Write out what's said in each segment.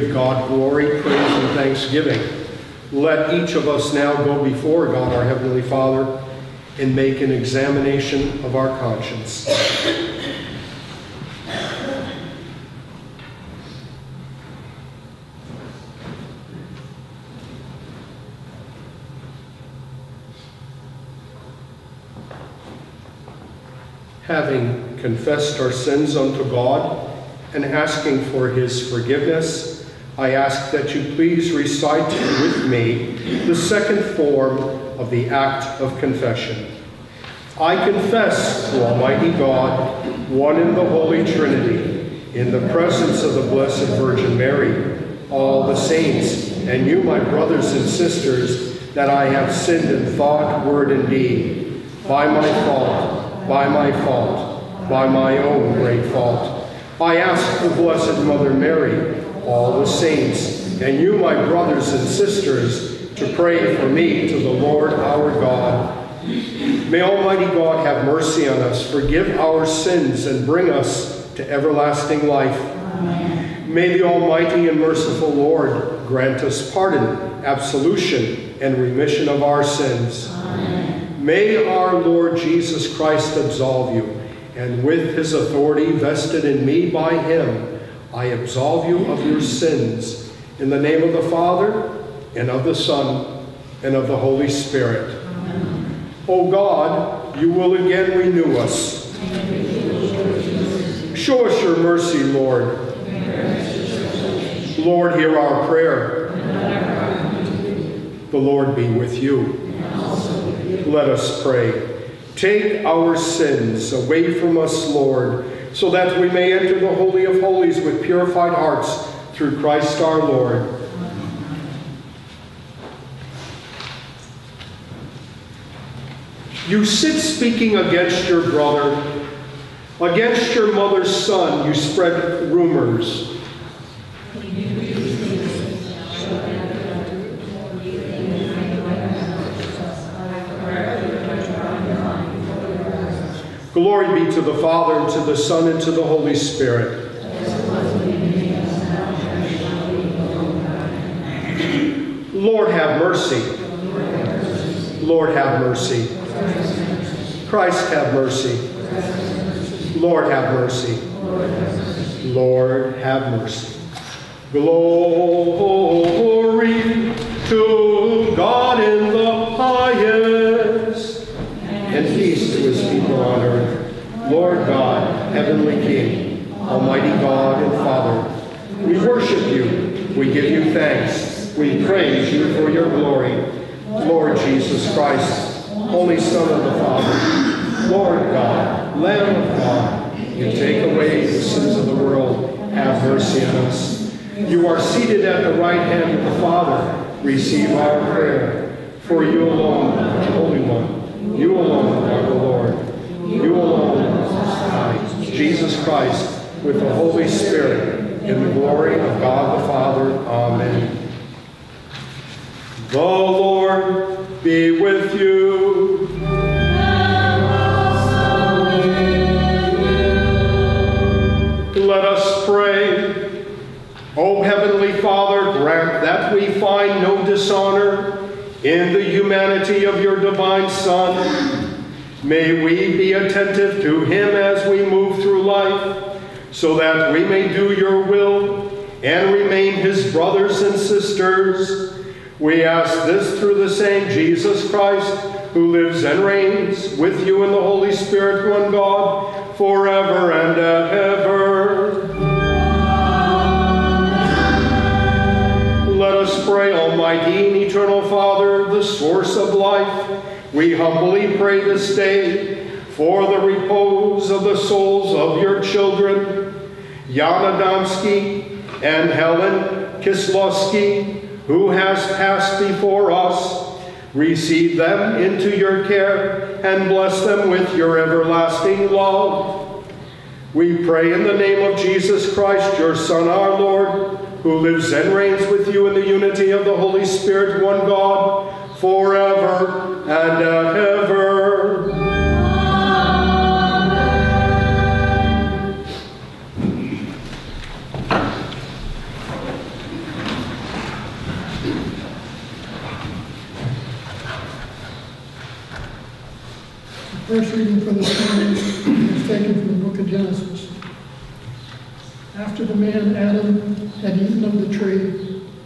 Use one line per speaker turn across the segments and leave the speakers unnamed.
give God glory, praise, and thanksgiving. Let each of us now go before God, our Heavenly Father, and make an examination of our conscience. Having confessed our sins unto God and asking for his forgiveness, I ask that you please recite with me the second form of the act of confession. I confess to Almighty God, one in the Holy Trinity, in the presence of the Blessed Virgin Mary, all the saints, and you, my brothers and sisters, that I have sinned in thought, word, and deed, by my fault, by my fault, by my own great fault. I ask the Blessed Mother Mary, all the saints, and you, my brothers and sisters, to pray for me to the Lord our God. May Almighty God have mercy on us, forgive our sins, and bring us to everlasting life. May the Almighty and merciful Lord grant us pardon, absolution, and remission of our sins. May our Lord Jesus Christ absolve you, and with his authority vested in me by him, I absolve you of your sins. In the name of the Father, and of the Son, and of the Holy Spirit. O God, you will again renew us. Show us your mercy, Lord. Lord, hear our prayer. The Lord be with you. Let us pray. Take our sins away from us, Lord, so that we may enter the Holy of Holies with purified hearts through Christ our Lord. You sit speaking against your brother, against your mother's son, you spread rumors. Glory be to the Father, and to the Son, and to the Holy Spirit. Lord, have mercy. Lord, have mercy. Christ, have mercy. Lord, have mercy. Lord, have mercy. Glory to God in the highest, and peace to his people on earth. Lord God, heavenly King, almighty God and Father, we worship you, we give you thanks, we praise you for your glory. Lord Jesus Christ, Holy Son of the Father, Lord God, Lamb of God, you take away the sins of the world, have mercy on us. You are seated at the right hand of the Father, receive our prayer. For you alone, Holy One, you alone are the Lord. You alone, I, Jesus Christ, with the Holy Spirit, in the glory of God the Father. Amen. The Lord be with you. Let us pray. O Heavenly Father, grant that we find no dishonor in the humanity of your divine Son. May we be attentive to him as we move through life, so that we may do your will and remain his brothers and sisters. We ask this through the same Jesus Christ, who lives and reigns with you in the Holy Spirit, one God, forever and ever. Let us pray, Almighty and Eternal Father, the source of life. We humbly pray this day for the repose of the souls of your children, Jan Adamski and Helen Kislowski, who has passed before us. Receive them into your care and bless them with your everlasting love. We pray in the name of Jesus Christ, your Son, our Lord, who lives and reigns with you in the unity of the Holy Spirit, one God, forever and ever.
The first reading for this morning is taken from the book of Genesis. After the man Adam had eaten of the tree,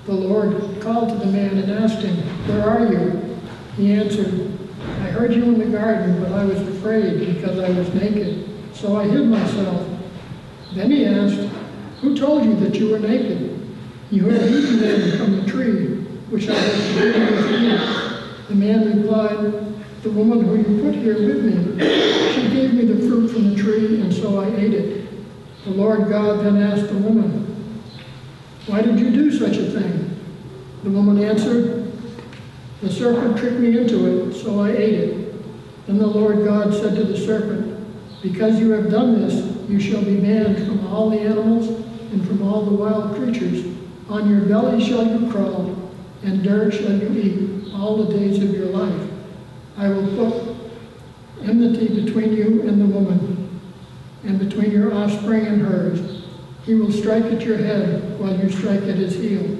the Lord called to the man and asked him, Where are you? He answered, I heard you in the garden, but I was afraid because I was naked, so I hid myself. Then he asked, Who told you that you were naked? You have eaten then from the tree, which I have forbidden you. The man replied, the woman who you put here with me, she gave me the fruit from the tree, and so I ate it. The Lord God then asked the woman, Why did you do such a thing? The woman answered, The serpent tricked me into it, so I ate it. Then the Lord God said to the serpent, Because you have done this, you shall be banned from all the animals and from all the wild creatures. On your belly shall you crawl, and dirt shall you eat all the days of your life. I will put enmity between you and the woman, and between your offspring and hers. He will strike at your head while you strike at his heel.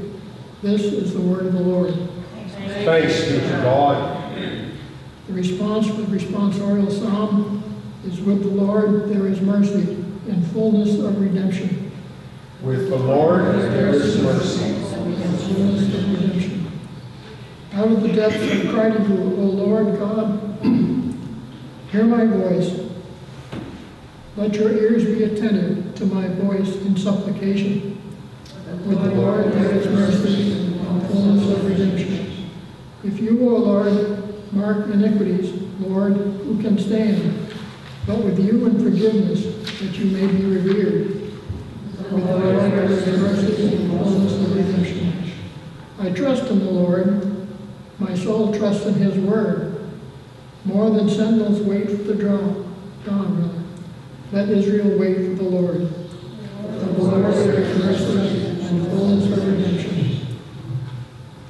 This is the word of the Lord.
Thanks be to God.
The response for the responsorial psalm is with the Lord there is mercy and fullness of redemption.
With the Lord there is mercy.
And fullness of redemption. Out of the depths I cry to you, O Lord God, hear my voice. Let your ears be attentive to my voice in supplication. With the Lord there is mercy and fullness of redemption. If you, O Lord, mark iniquities, Lord, who can stand? But with you in forgiveness, that you may be revered. With the Lord there is mercy and fullness of redemption. I trust in the Lord. My soul trusts in his word. More than sentinels wait for the dawn, dawn rather. Let Israel wait for the Lord. For the Lord there is mercy and fullness of redemption.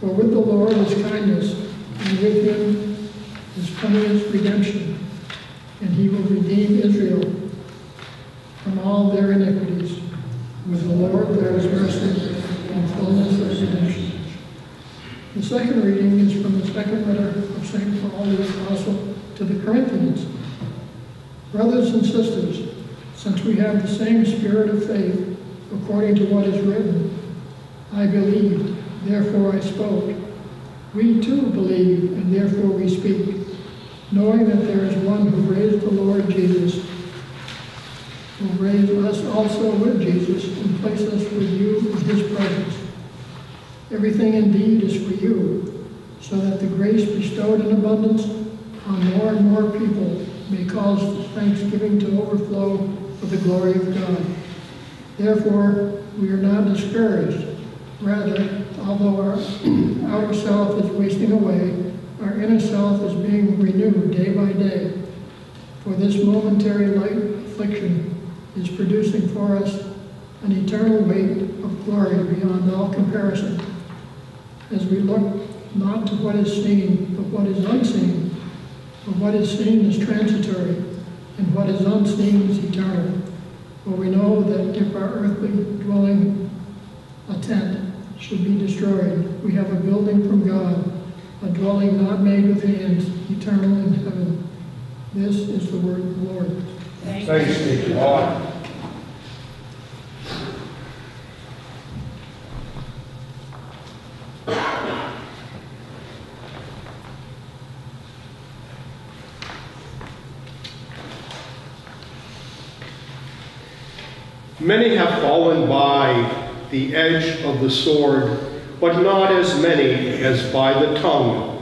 For with the Lord is kindness, and with him is plenteous redemption, and he will redeem Israel from all their iniquities. With the Lord there is mercy and fullness of redemption. The second reading is from the second letter of St. Paul the Apostle to the Corinthians. Brothers and sisters, since we have the same spirit of faith, according to what is written, I believed, therefore I spoke. We too believe, and therefore we speak, knowing that there is one who raised the Lord Jesus, who raised us also with Jesus and placed us with you in his presence. Everything indeed is for you, so that the grace bestowed in abundance on more and more people may cause thanksgiving to overflow for the glory of God. Therefore, we are not discouraged. Rather, although our outer self is wasting away, our inner self is being renewed day by day. For this momentary light affliction is producing for us an eternal weight of glory beyond all comparison. As we look not to what is seen, but what is unseen, for what is seen is transitory, and what is unseen is eternal. For we know that if our earthly dwelling, a tent, should be destroyed, we have a building from God, a dwelling not made with hands, eternal in heaven. This is the word of the Lord.
Thanks be to God. Many have fallen by the edge of the sword, but not as many as by the tongue.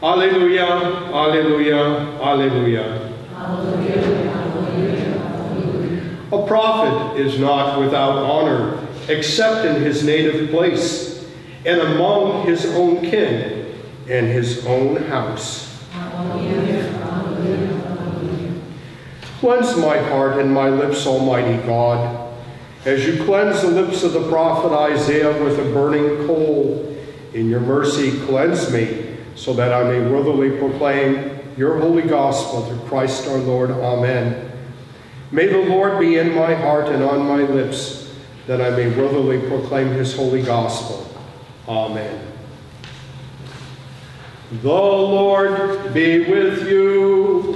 Alleluia, Alleluia, Alleluia. A prophet is not without honor, except in his native place, and among his own kin, and his own house. Cleanse my heart and my lips, Almighty God, as you cleanse the lips of the prophet Isaiah with a burning coal. In your mercy, cleanse me, so that I may worthily proclaim your holy gospel through Christ our Lord. Amen. May the Lord be in my heart and on my lips, that I may worthily proclaim his holy gospel. Amen. The Lord be with you.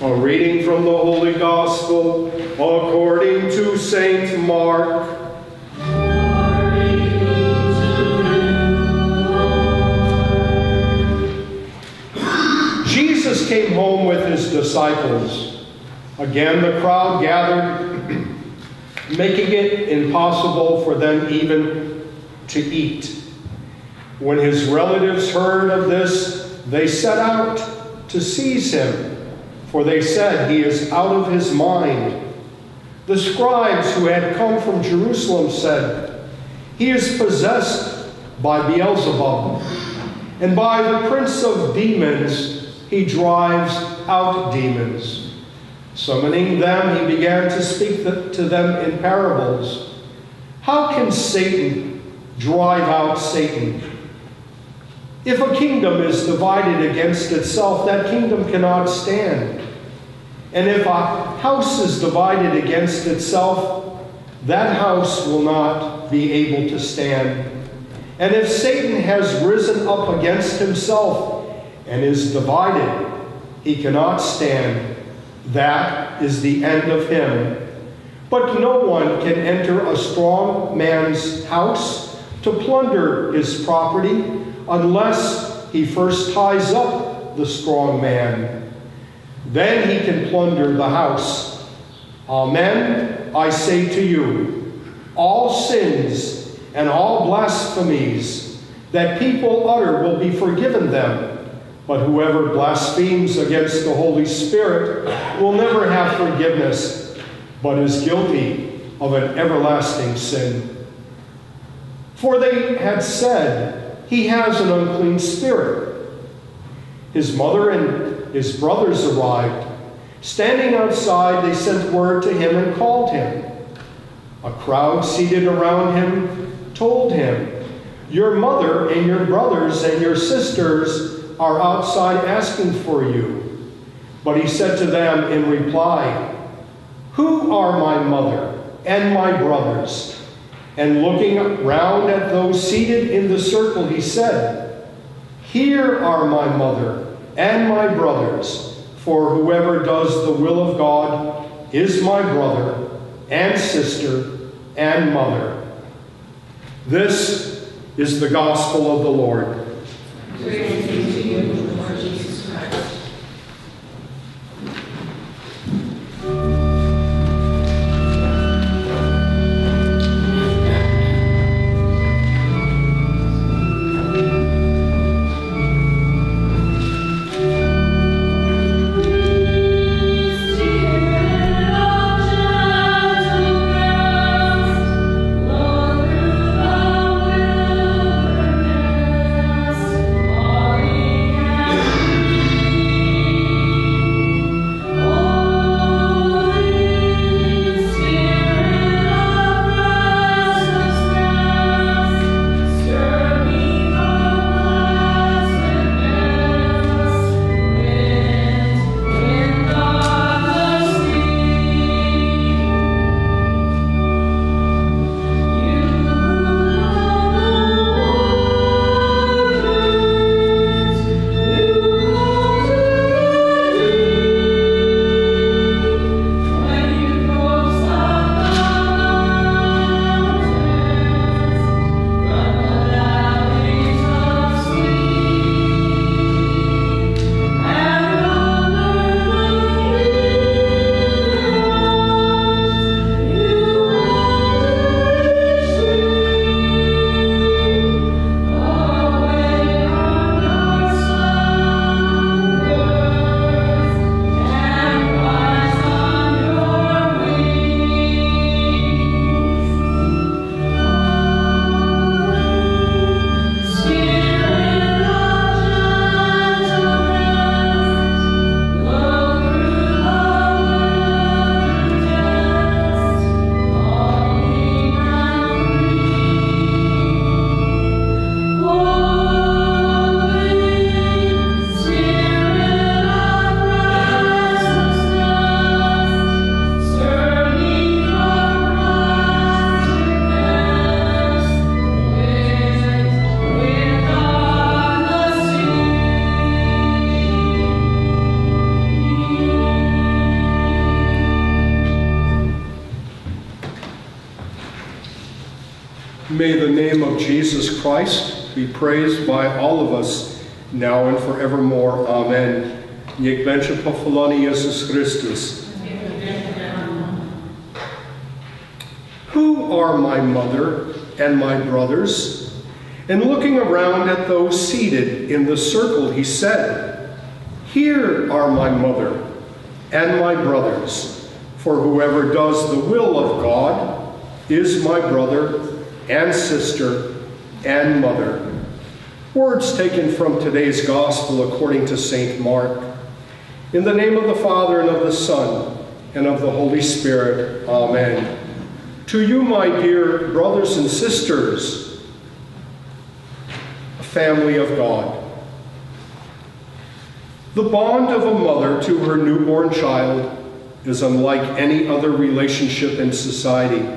A reading from the Holy Gospel according to Saint Mark. Jesus came home with his disciples. Again, the crowd gathered, making it impossible for them even to eat. When his relatives heard of this, they set out to seize him, for they said he is out of his mind. The scribes who had come from Jerusalem said, He is possessed by Beelzebub, and by the prince of demons he drives out demons. Summoning them, he began to speak to them in parables. How can Satan drive out Satan? If a kingdom is divided against itself, that kingdom cannot stand. And if a house is divided against itself, that house will not be able to stand. And if Satan has risen up against himself and is divided, he cannot stand. That is the end of him. But no one can enter a strong man's house to plunder his property unless he first ties up the strong man. Then he can plunder the house. Amen, I say to you, all sins and all blasphemies that people utter will be forgiven them. But whoever blasphemes against the Holy Spirit will never have forgiveness, but is guilty of an everlasting sin. For they had said, He has an unclean spirit. His mother and his brothers arrived. Standing outside, they sent word to him and called him. A crowd seated around him told him, Your mother and your brothers and your sisters are outside asking for you. But he said to them in reply, Who are my mother and my brothers? And looking round at those seated in the circle, he said, Here are my mother and my brothers, for whoever does the will of God is my brother and sister and mother. This is the gospel of the Lord.
Praise be to you,
praised by all of us, now and forevermore. Amen. Niech będzie. Who are my mother and my brothers? And looking around at those seated in the circle, he said, Here are my mother and my brothers, for whoever does the will of God is my brother and sister and mother. Words taken from today's Gospel according to St. Mark. In the name of the Father, and of the Son, and of the Holy Spirit. Amen. To you, my dear brothers and sisters, a family of God. The bond of a mother to her newborn child is unlike any other relationship in society.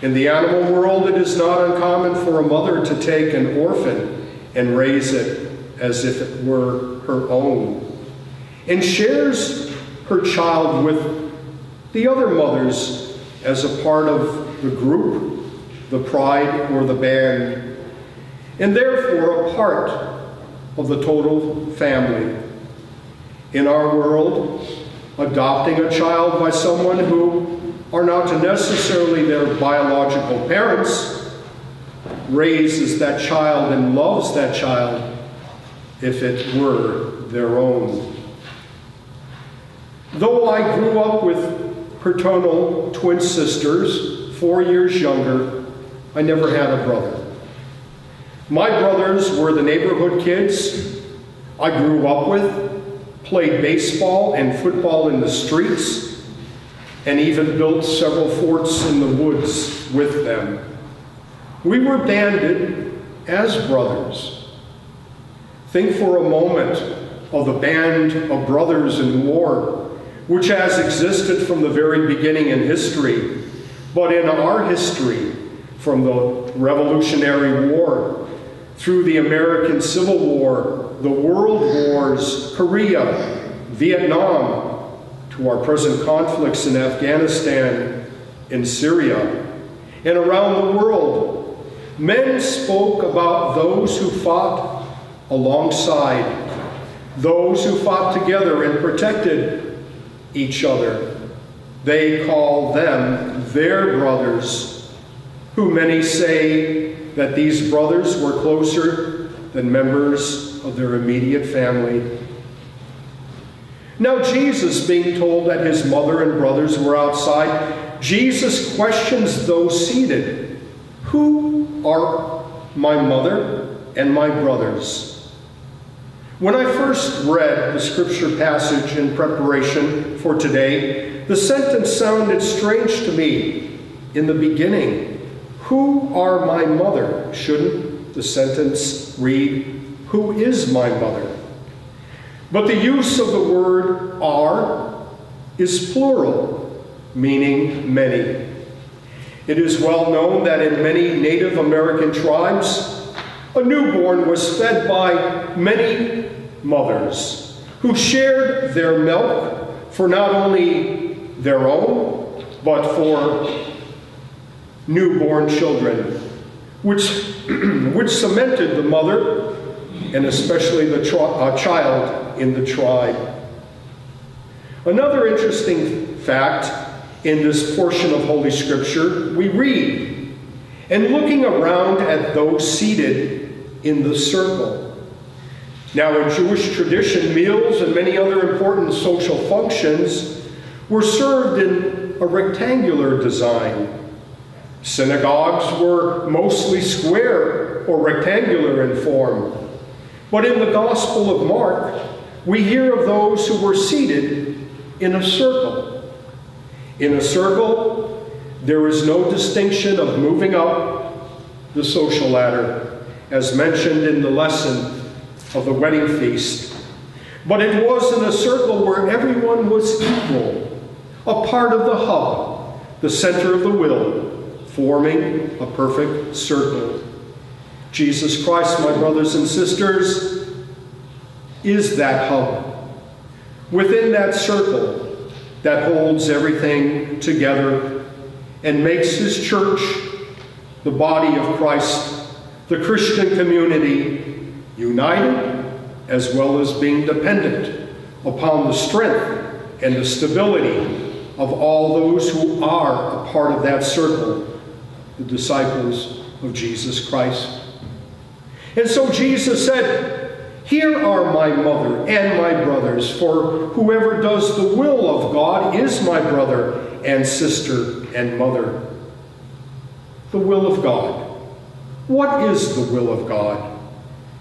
In the animal world, it is not uncommon for a mother to take an orphan and raise it as if it were her own, and shares her child with the other mothers as a part of the group, the pride, or the band, and therefore a part of the total family. In our world, adopting a child by someone who are not necessarily their biological parents, raises that child and loves that child if it were their own. Though I grew up with paternal twin sisters, four years younger, I never had a brother. My brothers were the neighborhood kids I grew up with, played baseball and football in the streets, and even built several forts in the woods with them. We were banded as brothers. Think for a moment of the band of brothers in war, which has existed from the very beginning in history, but in our history, from the Revolutionary War through the American Civil War, the World Wars, Korea, Vietnam, to our present conflicts in Afghanistan in Syria, and around the world, men spoke about those who fought alongside, those who fought together and protected each other. They call them their brothers, who many say that these brothers were closer than members of their immediate family. Now, Jesus, being told that his mother and brothers were outside, Jesus questions those seated Who are my mother and my brothers? When I first read the scripture passage in preparation for today, the sentence sounded strange to me in the beginning. Who are my mother? Shouldn't the sentence read, Who is my mother? But the use of the word are is plural, meaning many. It is well known that in many Native American tribes, a newborn was fed by many mothers who shared their milk for not only their own, but for newborn children, which, which cemented the mother and especially the uh, child in the tribe. Another interesting fact in this portion of Holy Scripture, we read, and looking around at those seated in the circle. Now, in Jewish tradition, meals and many other important social functions were served in a rectangular design. Synagogues were mostly square or rectangular in form. But in the Gospel of Mark, we hear of those who were seated in a circle. In a circle, there is no distinction of moving up the social ladder, as mentioned in the lesson of the wedding feast. But it was in a circle where everyone was equal, a part of the hub, the center of the will, forming a perfect circle. Jesus Christ, my brothers and sisters, is that hub. Within that circle that holds everything together and makes his church the body of Christ, the Christian community, united as well as being dependent upon the strength and the stability of all those who are a part of that circle, the disciples of Jesus Christ. And so Jesus said, Here are my mother and my brothers, for whoever does the will of God is my brother and sister and mother. The will of God. What is the will of God?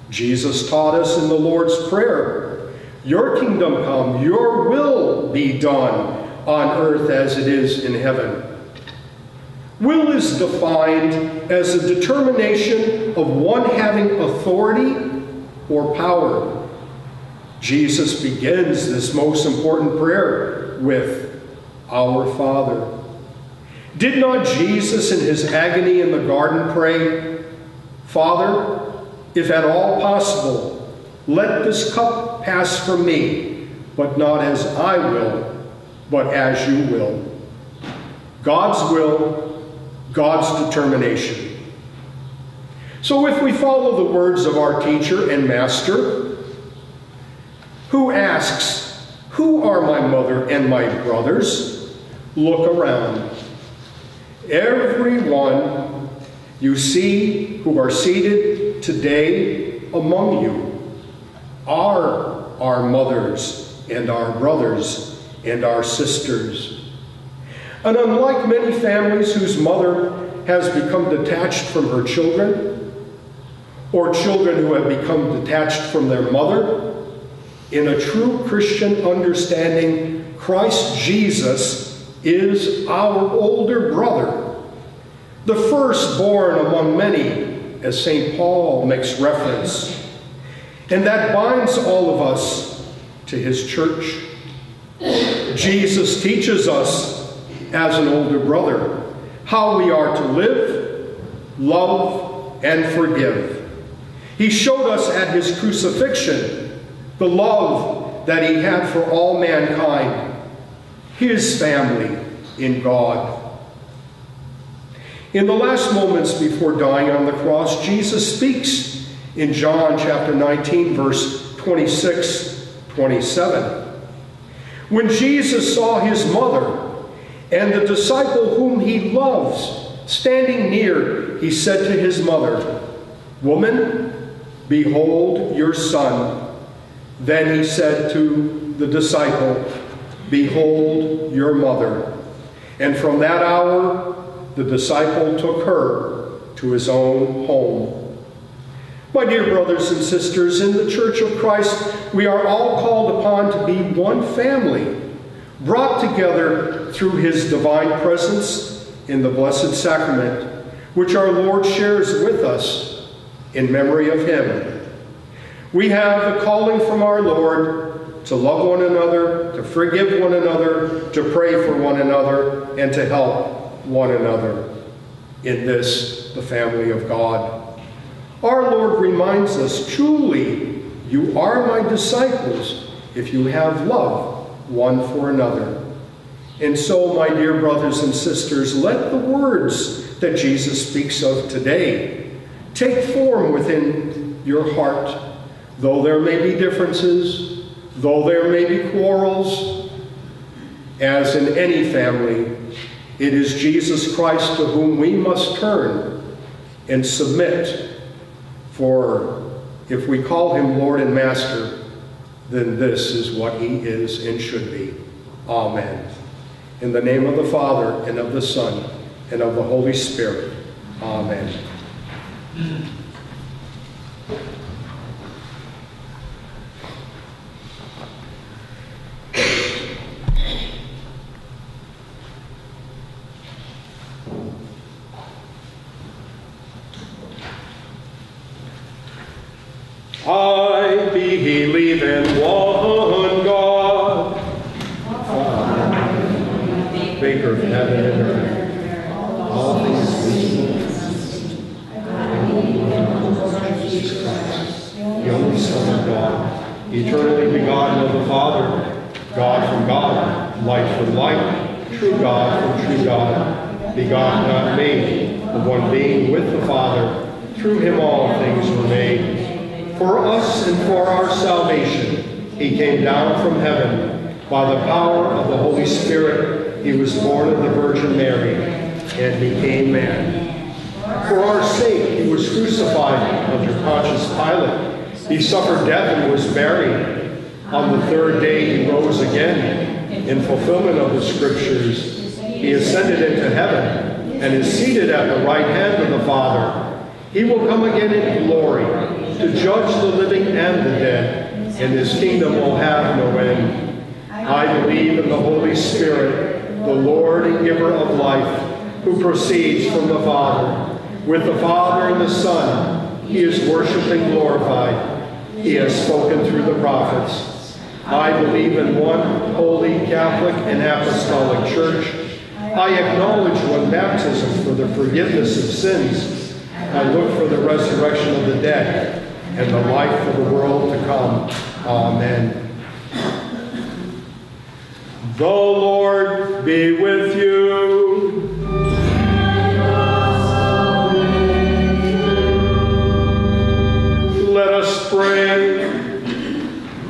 Jesus taught us in the Lord's Prayer Your kingdom come, your will be done on earth as it is in heaven. Will is defined as a determination of one having authority or power. Jesus begins this most important prayer with, Our Father. Did not Jesus in his agony in the garden pray, Father, if at all possible, let this cup pass from me, but not as I will, but as you will. God's will, God's determination. So if we follow the words of our teacher and master, who asks, Who are my mother and my brothers? Look around. Everyone you see who are seated today among you are our mothers and our brothers and our sisters. And unlike many families whose mother has become detached from her children, or children who have become detached from their mother, in a true Christian understanding, Christ Jesus is our older brother, the firstborn among many, as St. Paul makes reference. And that binds all of us to his church. Jesus teaches us, as an older brother, how we are to live, love, and forgive. He showed us at his crucifixion the love that he had for all mankind, his family in God. In the last moments before dying on the cross, Jesus speaks in John chapter 19, verse 26 27. When Jesus saw his mother and the disciple whom he loves standing near, he said to his mother, Woman, behold your son. Then he said to the disciple, Behold your mother. And from that hour, the disciple took her to his own home. My dear brothers and sisters, in the Church of Christ, we are all called upon to be one family, brought together through his divine presence in the Blessed Sacrament, which our Lord shares with us in memory of him. We have the calling from our Lord to love one another, to forgive one another, to pray for one another, and to help one another in this, the family of God. Our Lord reminds us truly, you are my disciples if you have love one for another. And so, my dear brothers and sisters, let the words that Jesus speaks of today take form within your heart. Though there may be differences, though there may be quarrels, as in any family, it is Jesus Christ to whom we must turn and submit for if we call him Lord and Master, then this is what he is and should be. Amen. In the name of the Father, and of the Son, and of the Holy Spirit. Amen. I believe in one God, maker of heaven and earth. All things the only Son of God, eternally begotten of the Father, God from God, light from light, true God from true God, begotten, not made, the one being with the Father. Through him all things were made. For us and for our salvation, he came down from heaven. By the power of the Holy Spirit, he was born of the Virgin Mary and became man. For our sake, he was crucified under Pontius Pilate. He suffered death and was buried. On the third day, he rose again. In fulfillment of the scriptures, he ascended into heaven and is seated at the right hand of the Father. He will come again in glory to judge the living and the dead, and his kingdom will have no end. I believe in the Holy Spirit, the Lord and giver of life, who proceeds from the Father. With the Father and the Son, he is worshiped and glorified. He has spoken through the prophets. I believe in one holy, Catholic, and apostolic church. I acknowledge one baptism for the forgiveness of sins. I look for the resurrection of the dead and the life of the world to come. Amen. The Lord be with you. Let us pray.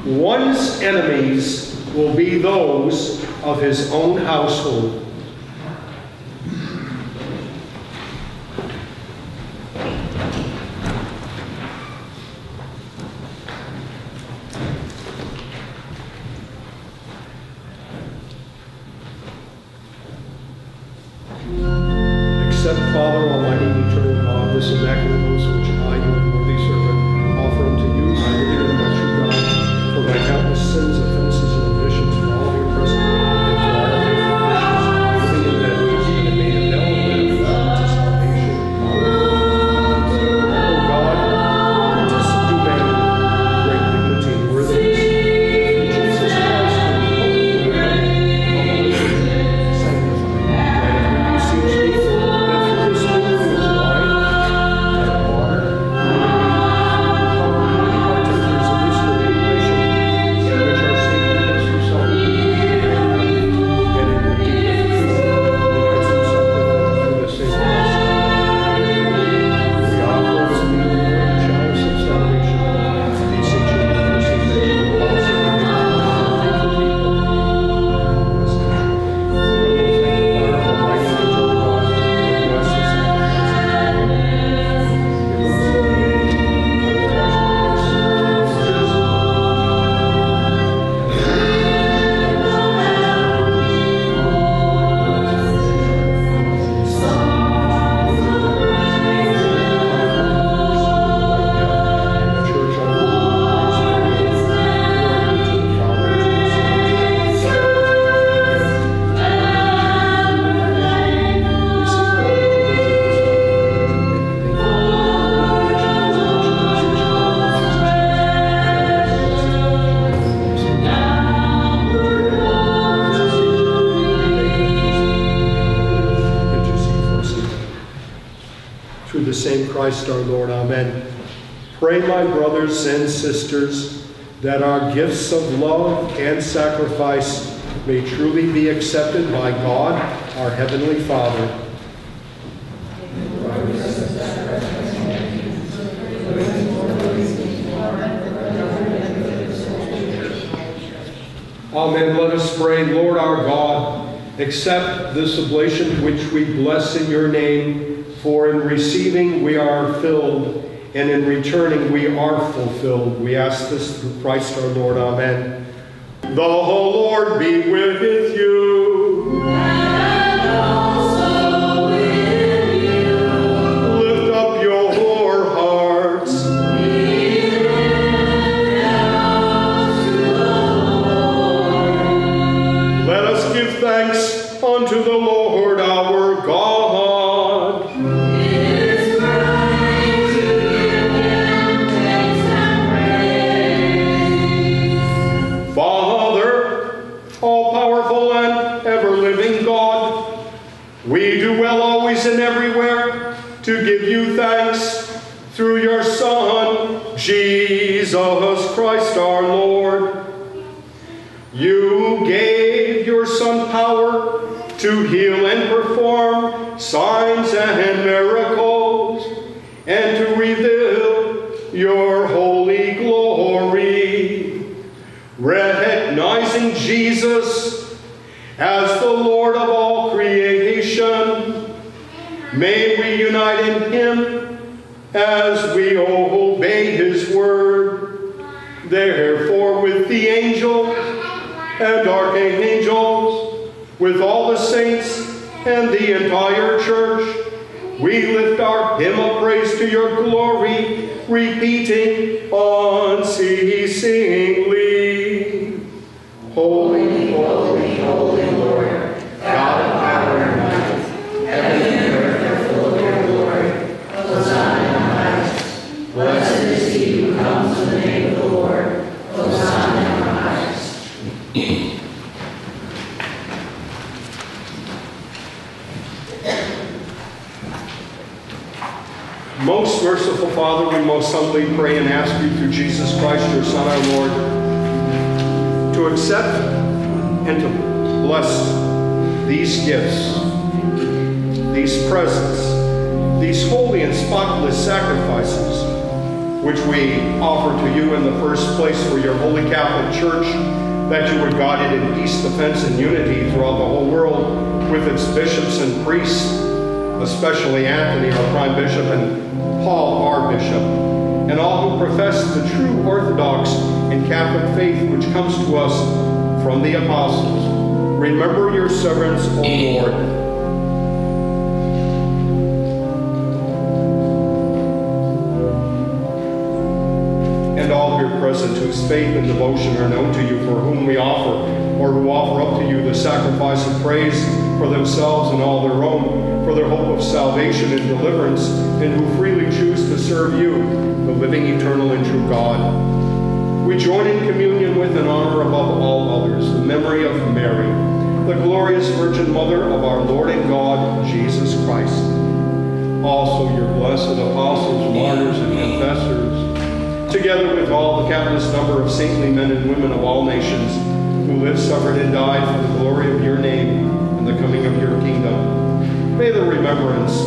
One's enemies will be those of his own household. Accepted by God, our Heavenly Father. Amen. Let us pray, Lord our God, accept this oblation which we bless in your name, for in receiving we are filled, and in returning we are fulfilled. We ask this through Christ our Lord. Amen. The Lord be gifts, these presents, these holy and spotless sacrifices, which we offer to you in the first place for your holy Catholic Church, that you would guide it in peace, defense, and unity throughout the whole world with its bishops and priests, especially Anthony, our prime bishop, and Paul, our bishop, and all who profess the true Orthodox and Catholic faith which comes to us from the apostles. Remember your servants, O Lord. and all here present whose faith and devotion are known to you, for whom we offer, or who offer up to you the sacrifice of praise for themselves and all their own, for their hope of salvation and deliverance, and who freely choose to serve you, the living, eternal, and true God. We join in communion with and honor above all others the memory of Mary, the glorious Virgin Mother of our Lord and God, Jesus Christ. Also your blessed apostles, martyrs, and confessors, together with all the countless number of saintly men and women of all nations who lived, suffered, and died for the glory of your name and the coming of your kingdom. May the remembrance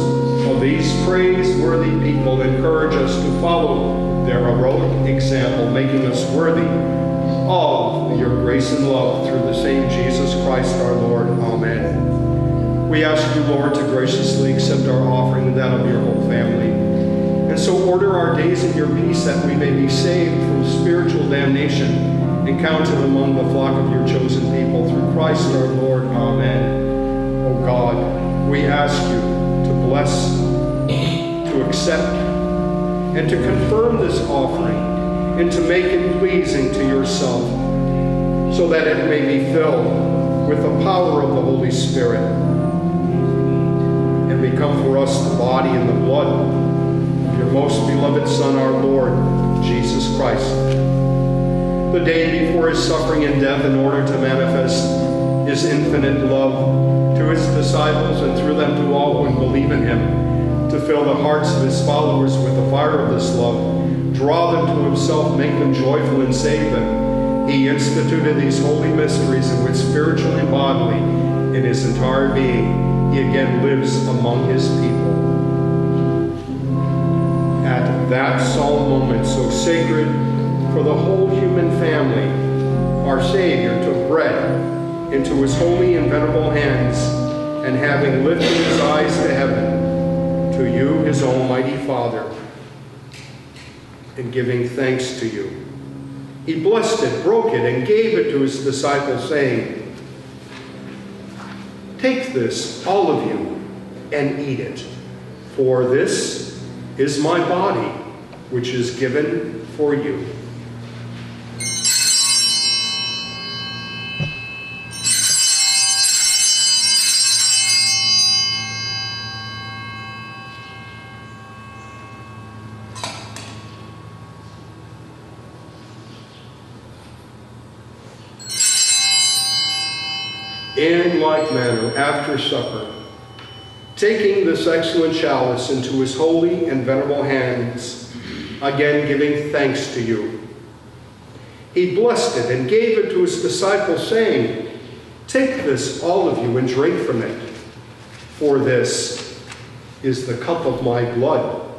of these praiseworthy people encourage us to follow their heroic example, making us worthy your grace and love through the same Jesus Christ our Lord. Amen. We ask you, Lord, to graciously accept our offering and that of your whole family. And so order our days in your peace that we may be saved from spiritual damnation and counted among the flock of your chosen people through Christ our Lord. Amen. O God, we ask you to bless, to accept, and to confirm this offering and to make it pleasing to yourself so that it may be filled with the power of the Holy Spirit and become for us the body and the blood of your most beloved Son, our Lord, Jesus Christ. The day before his suffering and death in order to manifest his infinite love to his disciples and through them to all who believe in him, to fill the hearts of his followers with the fire of this love, draw them to himself, make them joyful, and save them. He instituted these holy mysteries in which spiritually and bodily, in his entire being, he again lives among his people. At that solemn moment, so sacred for the whole human family, our Savior took bread into his holy and venerable hands, and having lifted his eyes to heaven, to you, his almighty Father, and giving thanks to you, he blessed it, broke it, and gave it to his disciples, saying, Take this, all of you, and eat it, for this is my body, which is given for you. Like manner, after supper, taking this excellent chalice into his holy and venerable hands, again giving thanks to you, he blessed it and gave it to his disciples, saying, Take this, all of you, and drink from it. For this is the cup of my blood,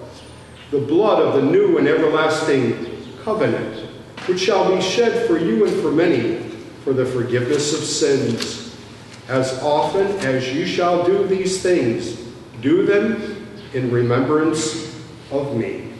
the blood of the new and everlasting covenant, which shall be shed for you and for many for the forgiveness of sins. As often as you shall do these things, do them in remembrance of me.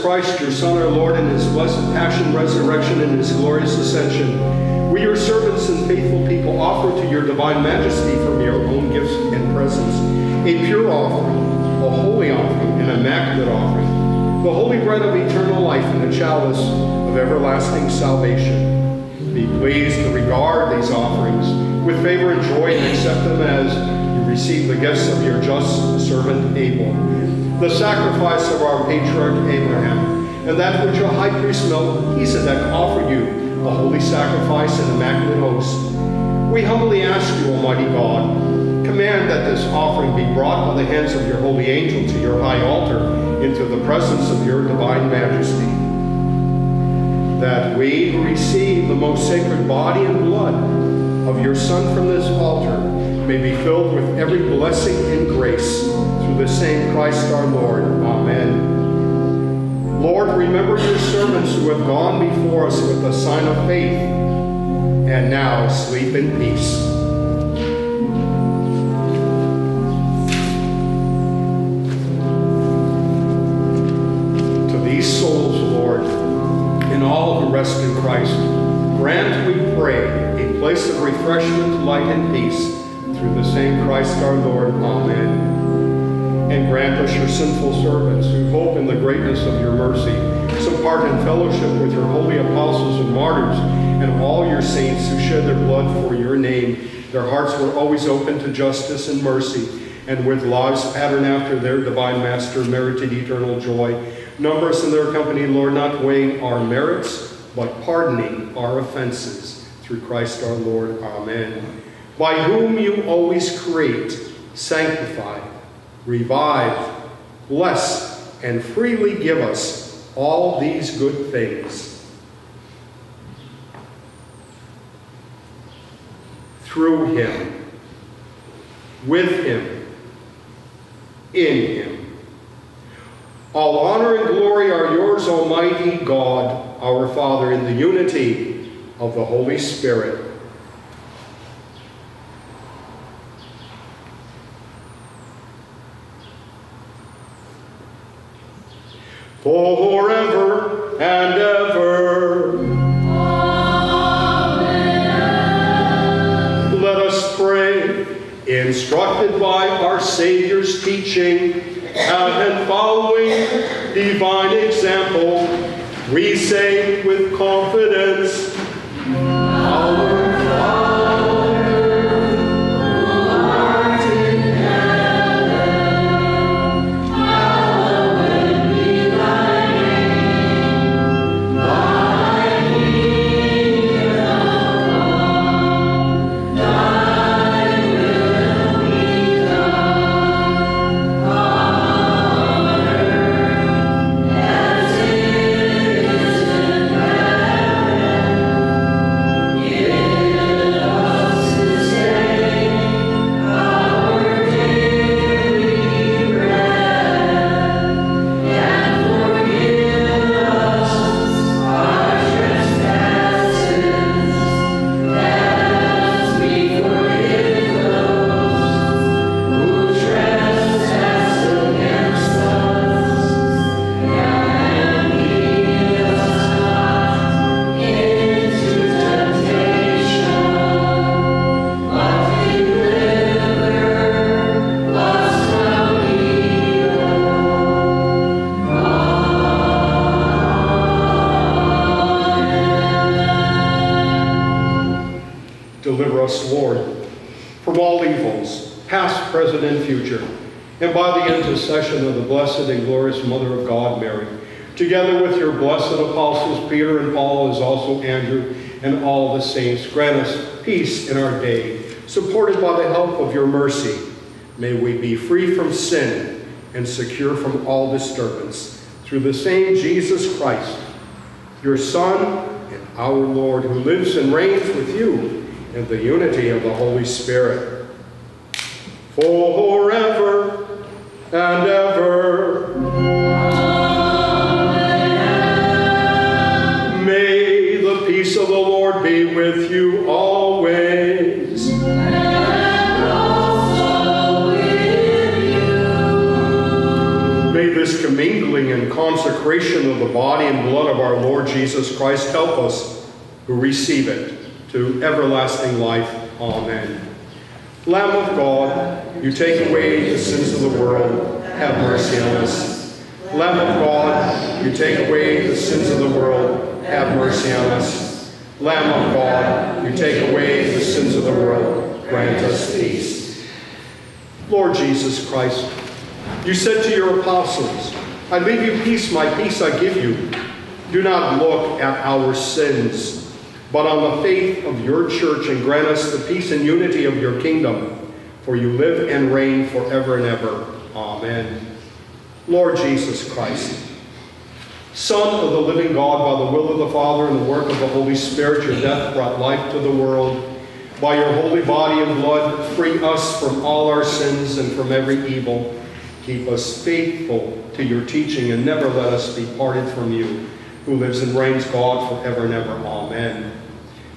Christ, your Son, our Lord, in his blessed passion, resurrection, and his glorious ascension, we, your servants and faithful people, offer to your divine majesty from your own gifts and presents a pure offering, a holy offering, an immaculate offering, the holy bread of eternal life and the chalice of everlasting salvation. Be pleased to regard these offerings with favor and joy and accept them as you receive the gifts of your just servant Abel, the sacrifice of our patriarch Abraham, and that which your high priest Melchizedek offered you, a holy sacrifice and immaculate host. We humbly ask you, Almighty God, command that this offering be brought by the hands of your holy angel to your high altar into the presence of your divine majesty. That we who receive the most sacred body and blood of your Son from this altar may be filled with every blessing and grace the same Christ our Lord. Amen. Lord, remember your servants who have gone before us with the sign of faith, and now sleep in peace. To these souls, Lord, and all who rest in Christ, grant, we pray, a place of refreshment, light, and peace through the same Christ our Lord. Amen. And grant us, your sinful servants, who hope in the greatness of your mercy, some part in fellowship with your holy apostles and martyrs, and all your saints who shed their blood for your name. Their hearts were always open to justice and mercy, and with lives patterned after their divine master merited eternal joy. Number us in their company, Lord, not weighing our merits, but pardoning our offenses. Through Christ our Lord. Amen by whom you always create, sanctify, revive, bless, and freely give us all these good things. Through him, with him, in him. All honor and glory are yours, Almighty God, our Father, in the unity of the Holy Spirit. Forever and ever. Amen. Let us pray, instructed by our Savior's teaching mercy. May we be free from sin and secure from all disturbance. Through the same Jesus Christ, your Son and our Lord, who lives and reigns with you in the unity of the Holy Spirit, forever of the body and blood of our Lord Jesus Christ help us who receive it to everlasting life. Amen. Lamb of God, you take away the sins of the world, have mercy on us. Lamb of God, you take away the sins of the world, have mercy on us. Lamb of God, you take away the sins of the world, grant us peace. Lord Jesus Christ, you said to your apostles, I leave you peace, my peace I give you. Do not look at our sins, but on the faith of your church and grant us the peace and unity of your kingdom. For you live and reign forever and ever. Amen. Lord Jesus Christ, Son of the living God, by the will of the Father and the work of the Holy Spirit, your death brought life to the world. By your holy body and blood, free us from all our sins and from every evil. Keep us faithful to your teaching and never let us be parted from you, who lives and reigns God forever and ever. Amen.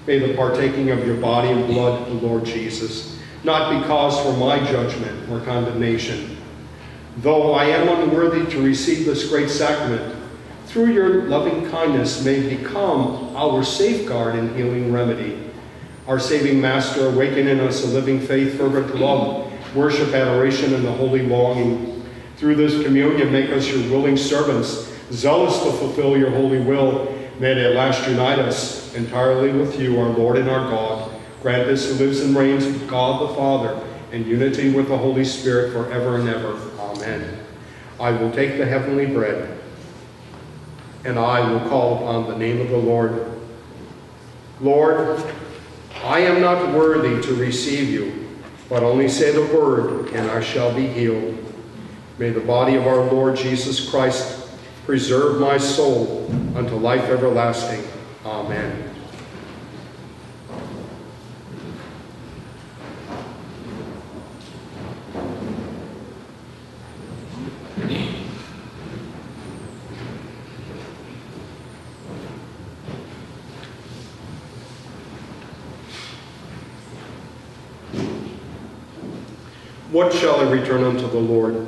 May the partaking of your body and blood, O Lord Jesus, not be cause for my judgment or condemnation. Though I am unworthy to receive this great sacrament, through your loving kindness may become our safeguard and healing remedy. Our saving Master, awaken in us a living faith, fervent love, worship, adoration, and the holy longing. Through this communion, make us your willing servants, zealous to fulfill your holy will. May it at last unite us entirely with you, our Lord and our God. Grant this who lives and reigns with God the Father in unity with the Holy Spirit forever and ever. Amen. I will take the heavenly bread, and I will call upon the name of the Lord. Lord, I am not worthy to receive you, but only say the word, and I shall be healed. May the body of our Lord Jesus Christ preserve my soul unto life everlasting. Amen. What shall I return unto the Lord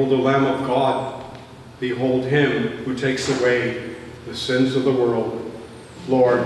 The Lamb of God. Behold him who takes away the sins of the world. Lord,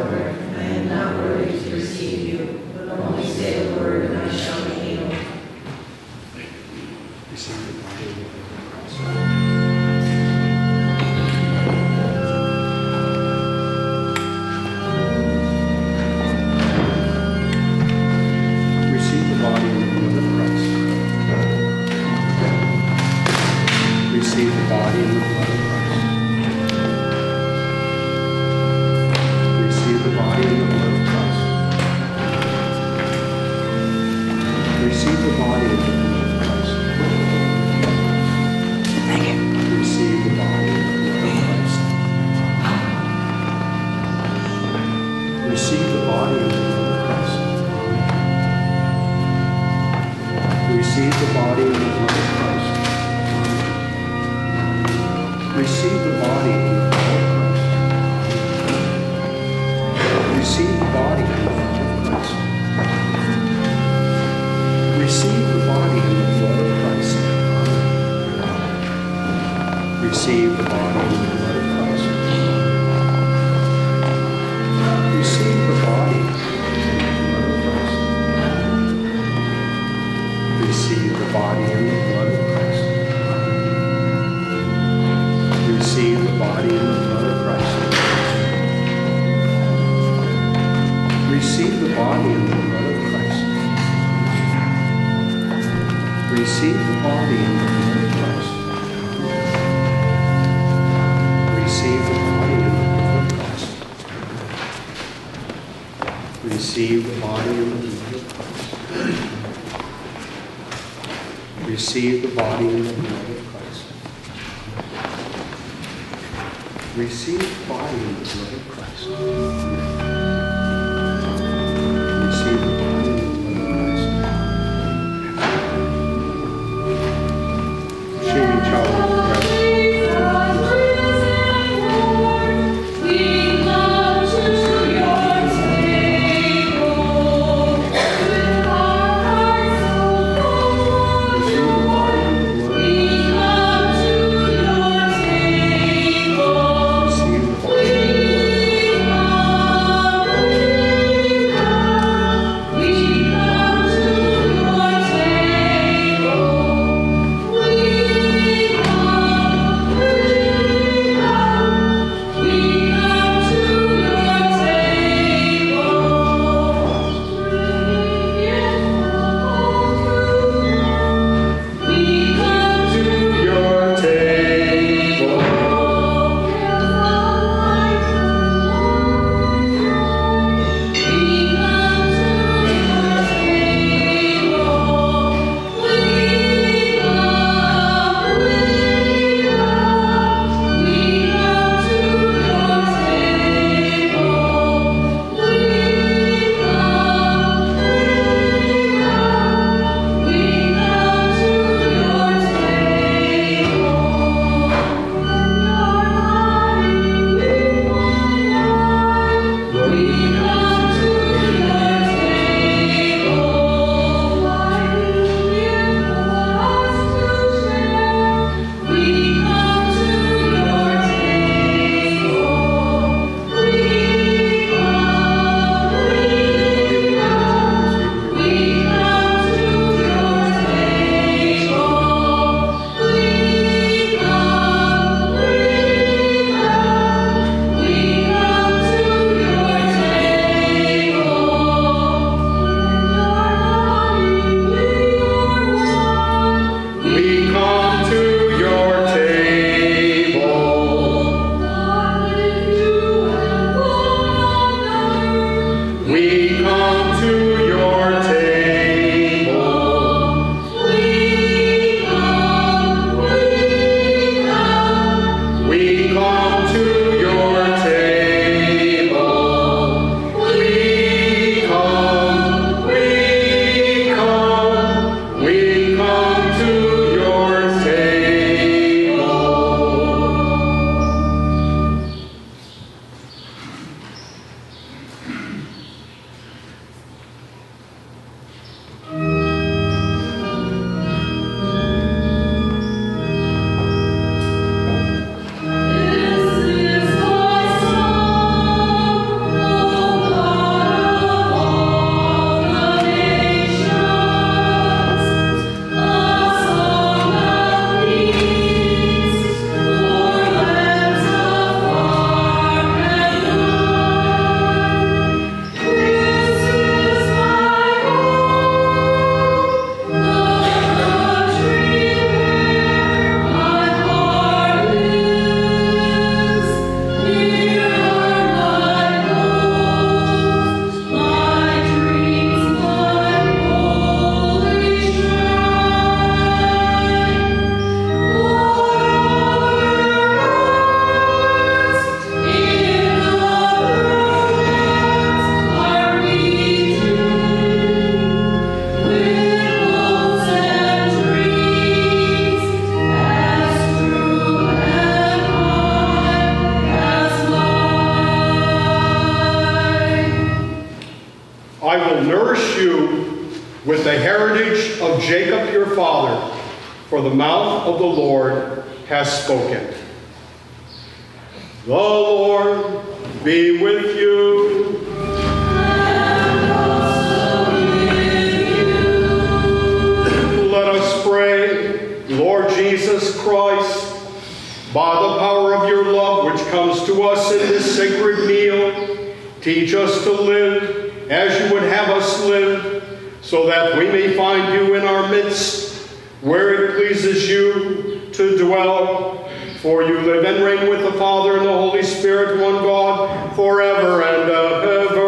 in this sacred meal, teach us to live as you would have us live, so that we may find you in our midst, where it pleases you to dwell. For you live and reign with the Father and the Holy Spirit, one God, forever and ever.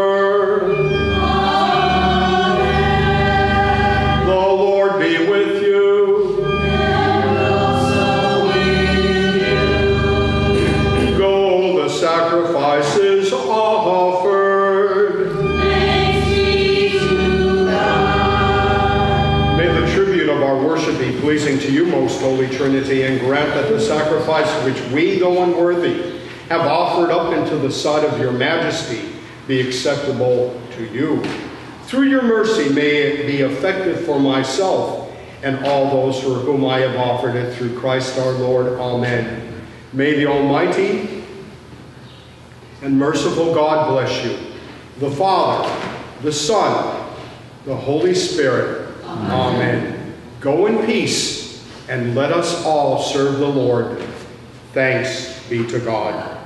Trinity, and grant that the sacrifice which we, though unworthy, have offered up into the sight of your majesty be acceptable to you. Through your mercy, may it be effective for myself and all those for whom I have offered it through Christ our Lord. Amen. May the Almighty and merciful God bless you, the Father, the Son, the Holy Spirit. Amen. Go in peace and let us all serve the Lord. Thanks be to God.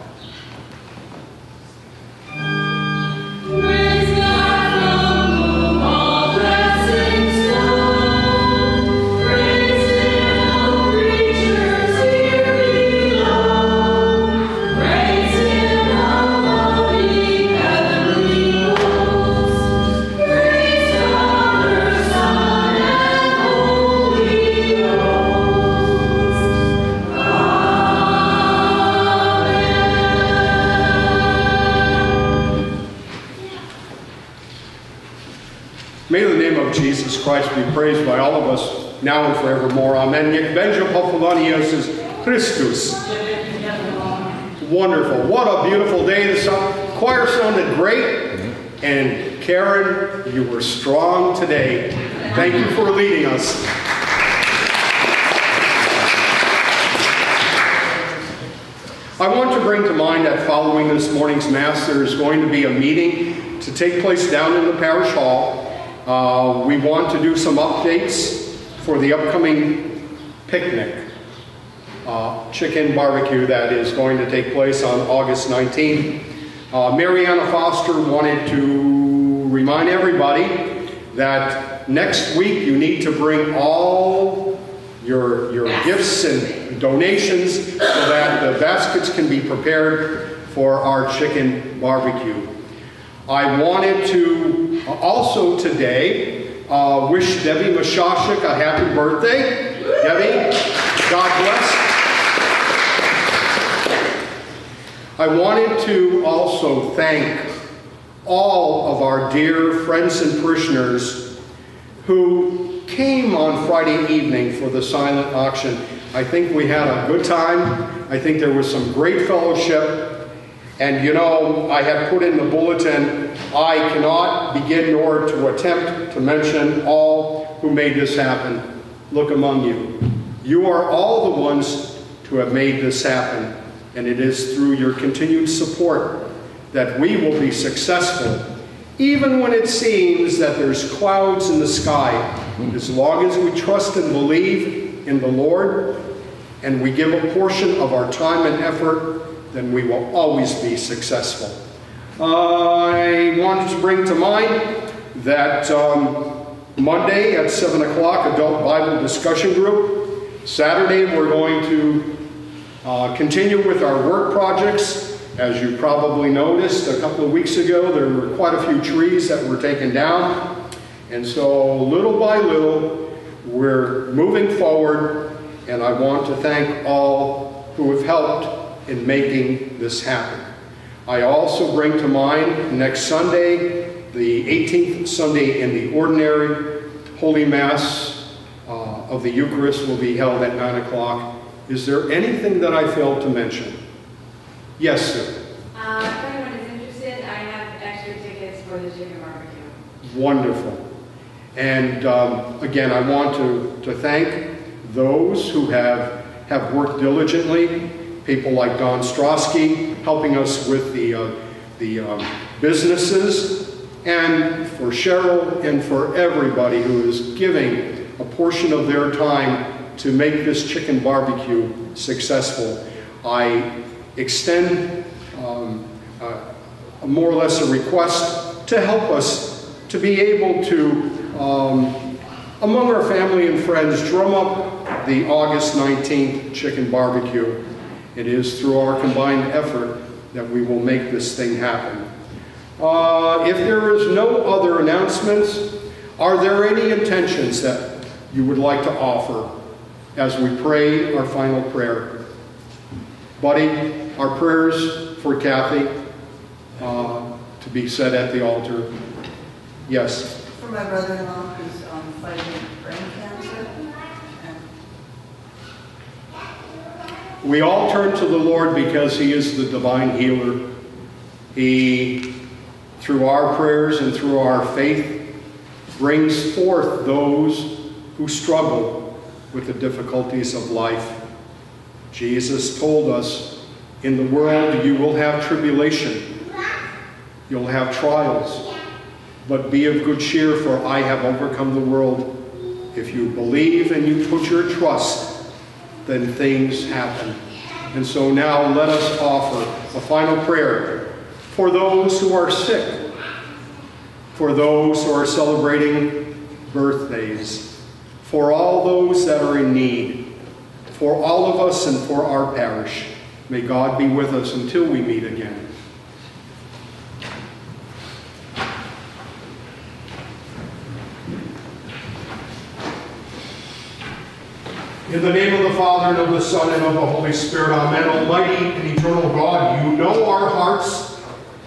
Be praised by all of us now and forevermore. Amen. Niech będzie pochwalony. Wonderful. What a beautiful day. The sound, choir sounded great. And Karen, you were strong today. Thank you for leading us. I want to bring to mind that following this morning's Mass, there is going to be a meeting to take place down in the parish hall. Uh, we want to do some updates for the upcoming picnic, uh, chicken barbecue that is going to take place on August 19th. Uh, Mariana Foster wanted to remind everybody that next week you need to bring all your, your gifts and donations so that the baskets can be prepared for our chicken barbecue. I wanted to also today uh, wish Debbie Mashashik a happy birthday. Debbie, God bless. I wanted to also thank all of our dear friends and parishioners who came on Friday evening for the silent auction. I think we had a good time. I think there was some great fellowship. And you know, I have put in the bulletin, I cannot begin nor to attempt to mention all who made this happen. Look among you. You are all the ones to have made this happen. And it is through your continued support that we will be successful, even when it seems that there's clouds in the sky. As long as we trust and believe in the Lord and we give a portion of our time and effort, then we will always be successful. I wanted to bring to mind that um, Monday at 7 o'clock, Adult Bible Discussion Group. Saturday, we're going to uh, continue with our work projects. As you probably noticed, a couple of weeks ago, there were quite a few trees that were taken down. And so, little by little, we're moving forward, and I want to thank all who have helped in making this happen. I also bring to mind next Sunday, the 18th Sunday in the Ordinary, Holy Mass uh, of the Eucharist will be held at 9 o'clock. Is there anything that I failed to mention? Yes, sir.
Uh, if anyone is interested, I have extra tickets for the chicken barbecue.
wonderful. And um, again, I want to, to thank those who have, have worked diligently, people like Don Strosky helping us with the, uh, the um, businesses, and for Cheryl and for everybody who is giving a portion of their time to make this chicken barbecue successful. I extend um, uh, more or less a request to help us to be able to, um, among our family and friends, drum up the August 19th chicken barbecue. It is through our combined effort that we will make this thing happen. Uh, if there is no other announcements, are there any intentions that you would like to offer as we pray our final prayer? Buddy, our prayers for Kathy uh, to be said at the altar. Yes.
For my brother-in-law
We all turn to the Lord because He is the divine healer. He, through our prayers and through our faith, brings forth those who struggle with the difficulties of life. Jesus told us, in the world you will have tribulation, you'll have trials, but be of good cheer, for I have overcome the world. If you believe and you put your trust, then things happen. And so now let us offer a final prayer for those who are sick, for those who are celebrating birthdays, for all those that are in need, for all of us and for our parish. May God be with us until we meet again. In the name of the Father, and of the Son, and of the Holy Spirit, amen. Almighty and eternal God, you know our hearts,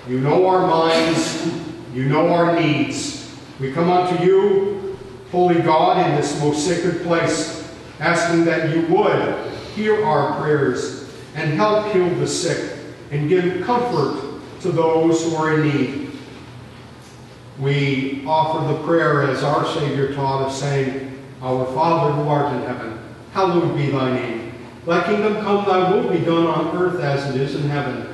you know our minds, you know our needs. We come unto you, Holy God, in this most sacred place, asking that you would hear our prayers and help heal the sick and give comfort to those who are in need. We offer the prayer as our Savior taught us, saying, Our Father who art in heaven, hallowed be thy name. Thy kingdom come, thy will be done on earth as it is in heaven.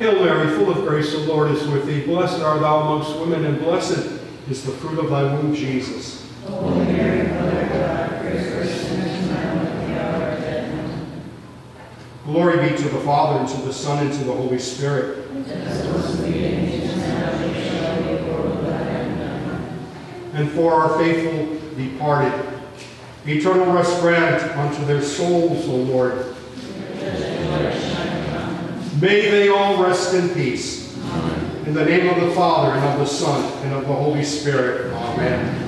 Hail Mary, full of grace, the Lord is with thee. Blessed art thou amongst women, and blessed is the fruit of thy womb, Jesus. Glory be to the Father, and to the Son, and to the Holy Spirit. And for our faithful departed, eternal rest grant unto their souls, O Lord. May they all rest in peace. In the name of the Father, and of the Son, and of the Holy Spirit. Amen.